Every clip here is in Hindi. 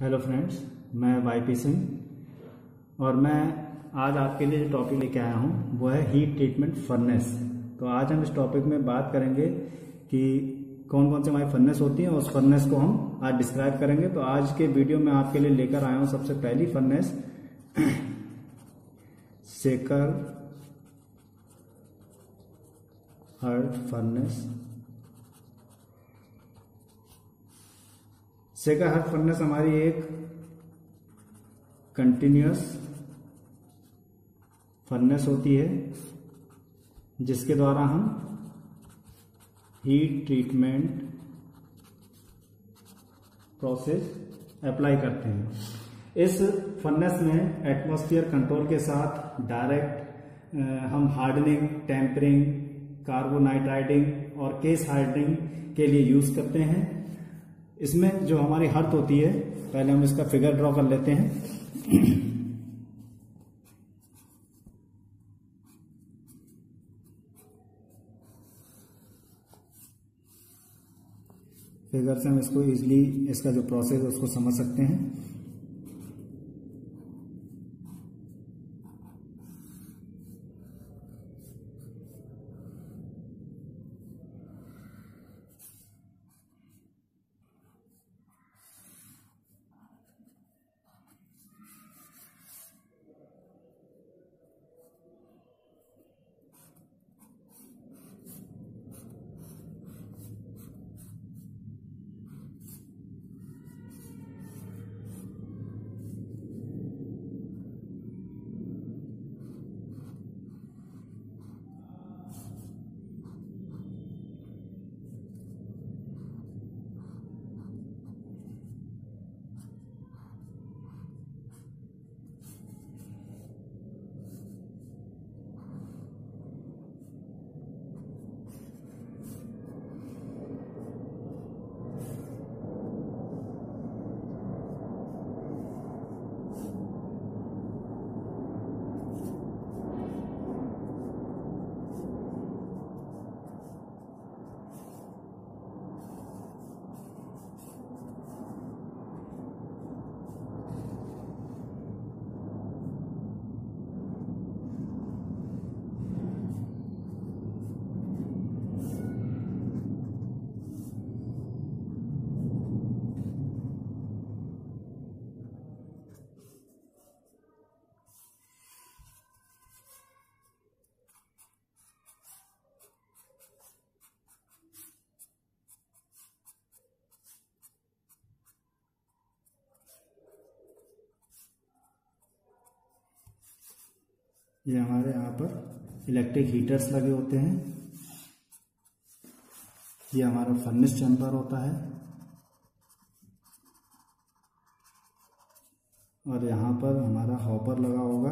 हेलो फ्रेंड्स मैं वाई पी सिंह और मैं आज आपके लिए जो टॉपिक लेके आया हूँ, वो है हीट ट्रीटमेंट फर्नेस तो आज हम इस टॉपिक में बात करेंगे कि कौन कौन से हमारी फर्नेस होती है और उस फर्नेस को हम आज डिस्क्राइब करेंगे। तो आज के वीडियो में आपके लिए लेकर आया हूँ सबसे पहली furnace shaker hearth furnace shaker hearth furnace हमारी एक कंटिन्यूस फर्नेस होती है, जिसके द्वारा हम हीट ट्रीटमेंट प्रोसेस अप्लाई करते हैं। इस फर्नेस में एटमॉस्फेयर कंट्रोल के साथ डायरेक्ट हम हार्डनिंग टेम्परिंग कार्बोनाइट्राइडिंग और केस हार्डनिंग के लिए यूज़ करते हैं। इसमें जो हमारी हर्थ होती है, पहले हम इसका फिगर ड्रॉ कर लेते हैं। फिगर से हम इसको इजीली इसका जो प्रोसेस है, उसको समझ सकते हैं। ये हमारे यहाँ पर इलेक्ट्रिक हीटर्स लगे होते हैं। ये हमारा फर्निस चैम्बर होता है। और यहाँ पर हमारा हॉपर लगा होगा।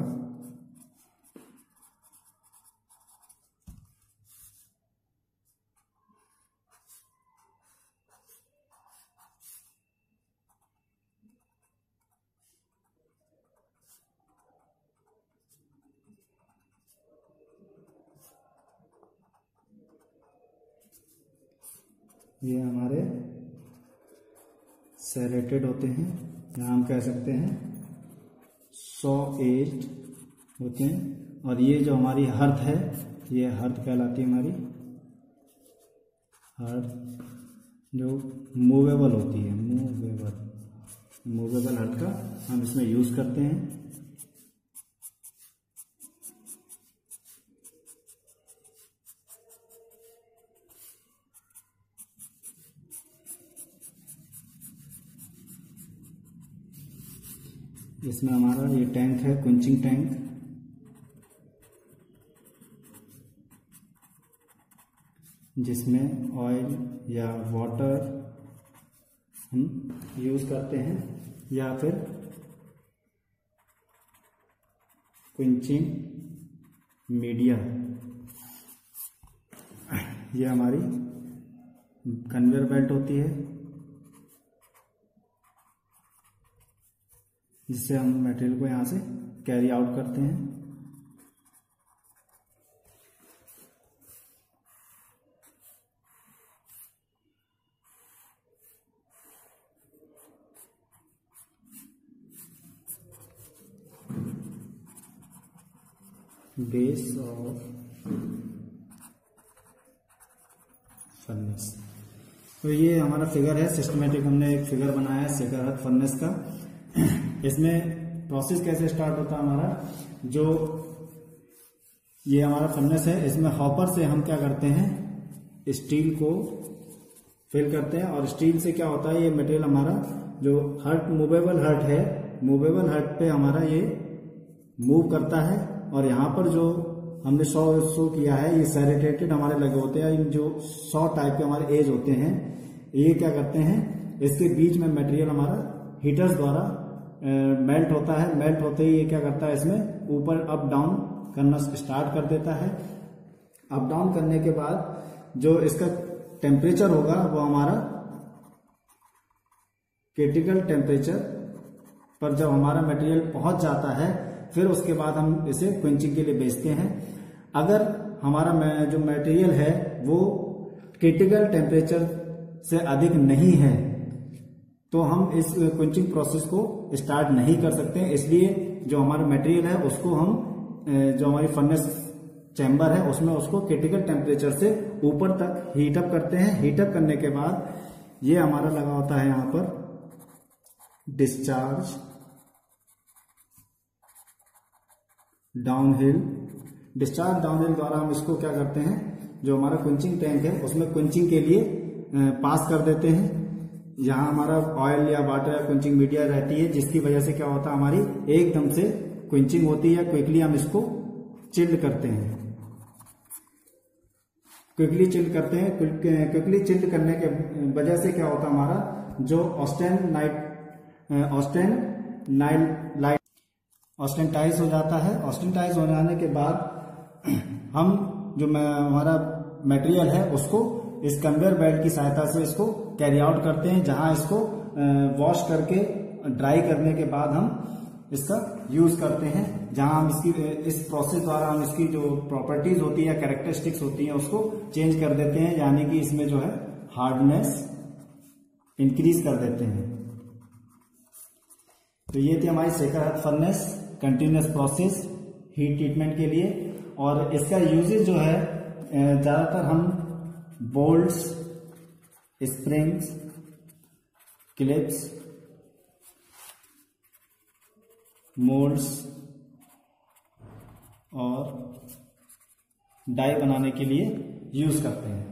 ये हमारे सेरेटेड होते हैं। यहाँ हम कह सकते हैं। सौ एज होते हैं। और ये जो हमारी हर्थ है, ये हर्थ कहलाती है हमारी। हर्थ जो मूवेबल होती है। मूवेबल मूवेबल हर्थ का हम इसमें यूज़ करते हैं। इसमें हमारा ये टैंक है कुंचिंग टैंक जिसमें ऑयल या वाटर हम यूज़ करते हैं, या फिर कुंचिंग मीडिया ये हमारी कन्वेयर बेल्ट होती है। जिससे हम मटेरियल को यहाँ से कैरी आउट करते हैं। बेस ऑफ़ फर्नेस तो ये हमारा फिगर है सिस्टमेटिक हमने एक फिगर बनाया है सिगरहट फर्नेस का। इसमें प्रोसेस कैसे स्टार्ट होता है हमारा? जो ये हमारा फर्नेस है, इसमें हॉपर से हम क्या करते हैं? स्टील को फिल करते हैं और स्टील से क्या होता है, ये मटेरियल हमारा जो हर्ट मूवेबल हर्ट है मूवेबल हर्ट पे हमारा ये मूव करता है और यहाँ पर जो हमने सौ शो किया है, ये सेरेटेटेड हमारे लगे होते हैं, जो सौ टाइप के हमारे एज होते हैं, ये क्या करते हैं? इसके बीच में मटेरियल हमारा हीटर्स द्वारा मेल्ट होता है। मेल्ट होते ही ये क्या करता है इसमें? ऊपर अप डाउन करना स्टार्ट कर देता है। अप डाउन करने के बाद जो इसका टेम्परेचर होगा, वो हमारा क्रिटिकल टेम्परेचर पर जब हमारा मटेरियल पहुँच जाता है, फिर उसके बाद हम इसे क्विंचिंग के लिए बेचते हैं। अगर हमारा जो मटेरियल है, वो क्रिटिकल टेम्परेचर से अधिक नहीं है तो हम इस क्विंचिंग प्रोसेस को स्टार्ट नहीं कर सकते। इसलिए जो हमारा मटेरियल है, उसको हम जो हमारी फर्नेस चैम्बर है, उसमें उसको क्रिटिकल टेम्परेचर से ऊपर तक हीटअप करते हैं। हीटअप करने के बाद ये हमारा लगा होता है यहाँ पर डिस्चार्ज डाउनहिल डिस्चार्ज डाउनहिल द्वारा हम इसको क्या करते हैं? जो हमारा क्विंचिंग टैंक है, उसमें क्विंचिंग के लिए पास कर देते हैं। यहाँ हमारा ऑयल या वाटर या क्विंचिंग मीडिया रहती है, जिसकी वजह से क्या होता है, हमारी एकदम से क्विंचिंग होती है क्विकली हम इसको चिल्ड करते हैं। क्विकली चिल्ड करते हैं। क्विकली चिल्ड करने के वजह से क्या होता है हमारा, जो austenite austenite light austenitize हो जाता है। ऑस्टेंटाइज हो जाने के बाद हम जो हमारा मटेरियल है, उसको इस कन्वेयर बेल्ट की सहायता से इसको कैरी आउट करते हैं, जहाँ इसको वॉश करके ड्राई करने के बाद हम इसका यूज़ करते हैं, जहाँ हम इसकी इस प्रोसेस द्वारा हम इसकी जो प्रॉपर्टीज़ होती है कैरेक्टरिस्टिक्स होती है, उसको चेंज कर देते हैं, यानी कि इसमें जो है हार्डनेस इंक्रीज कर देते हैं। तो ये थी हमारी shaker furnace continuous process heat treatment के लिए, और इसका यूजेज जो है ज़्यादातर हम बोल्ट्स स्प्रिंग्स क्लिप्स मोल्ड्स और डाई बनाने के लिए यूज़ करते हैं।